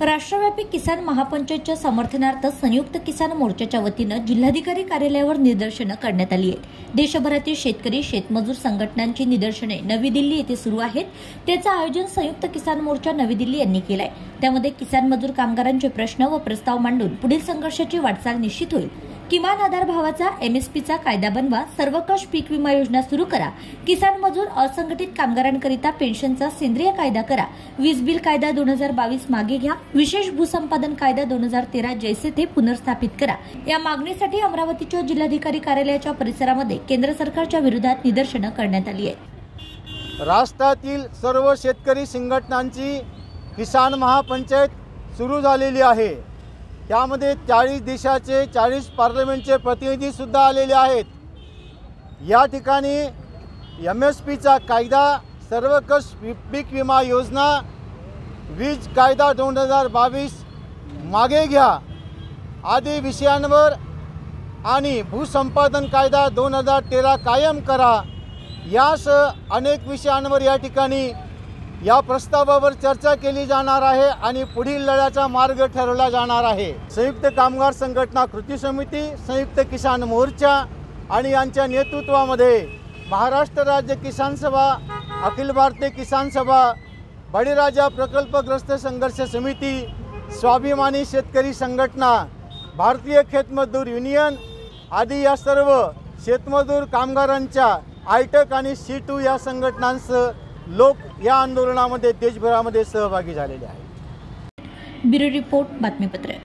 राष्ट्रव्यापी किसान महापंचायतच्या समर्थनार्थ संयुक्त किसान मोर्चाच्या वतीनं जिल्हाधिकारी कार्यालयावर निदर्शनं करण्यात आली आहेत. देशभरातील शेतकरी शेतमजूर संघटनांची निदर्शने नवी दिल्ली येथे सुरू आहेत. त्याचं आयोजन संयुक्त किसान मोर्चा नवी दिल्ली यांनी केलंय. त्यामध्ये किसान मजूर कामगारांचे प्रश्न व प्रस्ताव मांडून पुढील संघर्षाची वाटचाल निश्चित होईल. किमान आधार भावाचा एमएसपीचा कायदा बनवा सर्वकष पीक विमा योजना सुरू करा किसान मजूर असंघटित कामगारांकरिता पेन्शनचा सेंद्रिय कायदा करा वीज बिल कायदा दोन हजार बावीस मागे घ्या विशेष भूसंपादन कायदा दोन हजार तेरा जैसे ते पुनर्स्थापित करा. या मागणीसाठी अमरावतीच्या जिल्हाधिकारी कार्यालयाच्या परिसरामध्ये केंद्र सरकारच्या विरोधात निदर्शनं करण्यात आली आहेत. राष्ट्रातील सर्व शेतकरी संघटनांची किसान महापंचायत सुरू झालेली आहे. त्यामध्ये चाळीस देशाचे चाळीस पार्लमेंटचे प्रतिनिधीसुद्धा आलेले आहेत. या ठिकाणी एम एस पीचा कायदा सर्वकष पीक विमा योजना वीज कायदा दोन हजार बावीस मागे घ्या. आदी विषयांवर आणि भूसंपादन कायदा दोन हजार तेरा कायम करा. यासह अनेक विषयांवर या ठिकाणी या प्रस्तावावर चर्चा केली जाणार आहे आणि पुढील लढ्याचा मार्ग ठरवला जाणार आहे. संयुक्त कामगार संघटना कृती समिती संयुक्त किसान मोर्चा आणि यांच्या नेतृत्वामध्ये महाराष्ट्र राज्य किसान सभा अखिल भारतीय किसान सभा बळीराजा प्रकल्पग्रस्त संघर्ष समिती स्वाभिमानी शेतकरी संघटना भारतीय खेतमजदूर युनियन आदी या सर्व शेतमजूर कामगारांच्या आयटक आणि सी टू या संघटनांचं लोक या आंदोलनामध्ये देशभरामध्ये सहभागी झालेले आहेत. ब्युरो रिपोर्ट बातमीपत्र.